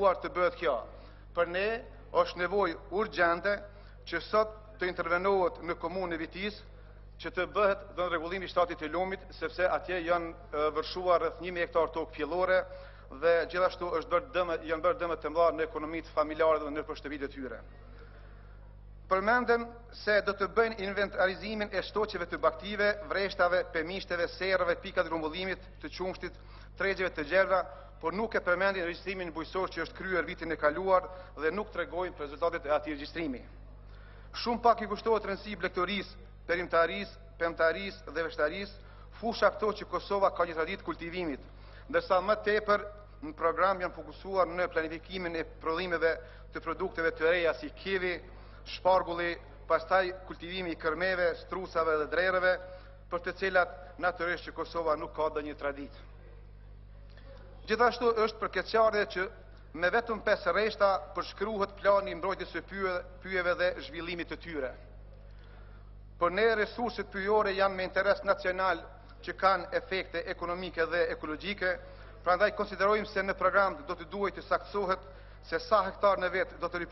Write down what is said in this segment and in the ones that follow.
munduar të bëhet kjo. Për ne është nevojë urgjente që sot të intervenohet në komunën e Vitisë që të bëhet dhe rregullimi i shtratit të lumit, sepse atje janë vërshuar rreth 1.000 hektarë tokë pjellore dhe gjithashtu është bërë dëm, janë bërë dëme të mëdha në ekonomitë familjare dhe në shtëpitë e tyre. Përmendet se do të bëjnë inventarizimin e stoqeve të bagëtive, vreshtave, pemishteve, serrave, pikat e grumbullimit të qumshtit, tregjeve të gjelbra, por nuk e përmendin regjistrimin bujqësor që është kryer vitin e kaluar dhe nuk tregojnë rezultatet e atij regjistrimi. Shumë pak i kushtohet rëndësi blegtorisë, perimtarisë, pemtarisë dhe vreshtarisë, fusha këto që Kosova ka një traditë të kultivimit, ndërsa më tepër në program janë fokusuar në planifikimin e prodhimeve të produkteve të reja si kivi, shpargulli, pastaj kultivimi i kërmijve, strucave dhe drerëve, për të cilat natyrisht që Kosova nuk ka ndonjë traditë. Gjithashtu është për keqardhje që me vetëm pesë rreshta përshkruhet plani i mbrojtjes së pyjeve dhe zhvillimit të tyre. Për ne resurset pyjore janë me interes nacional që kanë efekte ekonomike dhe ekologjike, prandaj konsiderojmë se në program do të duhej të saktësohet se sa hektarë në vit do të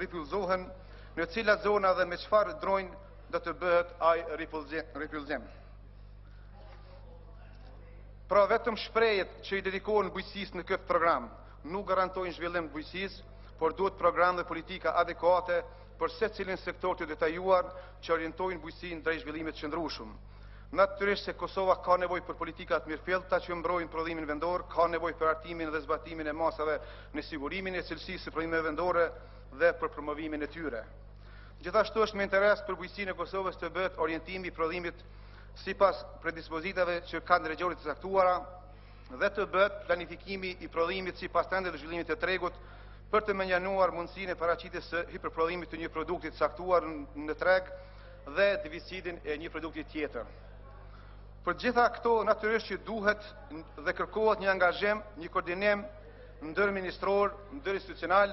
ripyllëzohen, në cilat zona dhe me çfarë drunjsh do të bëhet ai ripyllëzim. Pra vetëm shprehjet që i dedikohen bujqësisë në këtë program nuk garantojnë zhvillim të bujqësisë, por duhet program dhe politika adekuate për secilin sektor të detajuar që orientojnë bujqësinë drejt zhvillimit të qëndrueshëm. Natyrisht se Kosova ka nevojë për politika të mirëfillta që mbrojnë prodhimin vendor, ka nevojë për hartimin dhe zbatimin e masave në sigurimin e cilësisë së prodhimeve vendore dhe për promovimin e tyre. Gjithashtu është me interes për bujqësinë e Kosovës të bëhet orientimi i prodhimit sipas predispozitave që kanë regjionet e caktuara dhe të bëhet planifikimi i prodhimit sipas trendeve të zhvillimit të tregut për të menjanuar mundësinë e paraqitjes së hiperprodhimit të një produkti të caktuar në treg dhe deficitin e një produkti tjetër. Për gjitha këto natyrisht që duhet dhe kërkohet një angazhim, një koordinim ndërministror, ndërinstitucional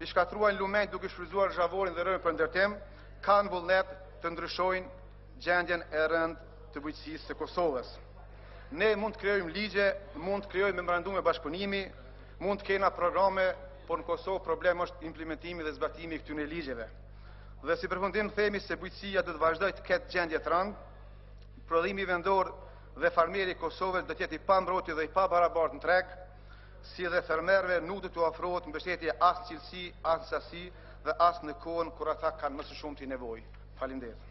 i shkatërruan lumenjtë duke shfrytëzuar zhavorin dhe rërën për ndërtim, kanë vullnet të ndryshojnë gjendjen e rëndë të bujqësisë së Kosovës. Ne mund të krijojmë ligje, mund të krijojmë memorandume bashkëpunimi, mund të kena programe, por në Kosovë problem është implementimi dhe zbatimi i këtyne ligjeve. Dhe si përfundim themi se bujqësia do të vazhdojë të ketë gjendje të rëndë, prodhimi vendor dhe fermeri i Kosovës do të jetë i pambrojtur dhe i pabarabartë në treg, si dhe fermerëve nuk do t'u ofrohet mbështetje as në cilësi, as në sasi dhe as në kohën kur ata kanë më së shumti nevojë. Faleminderit.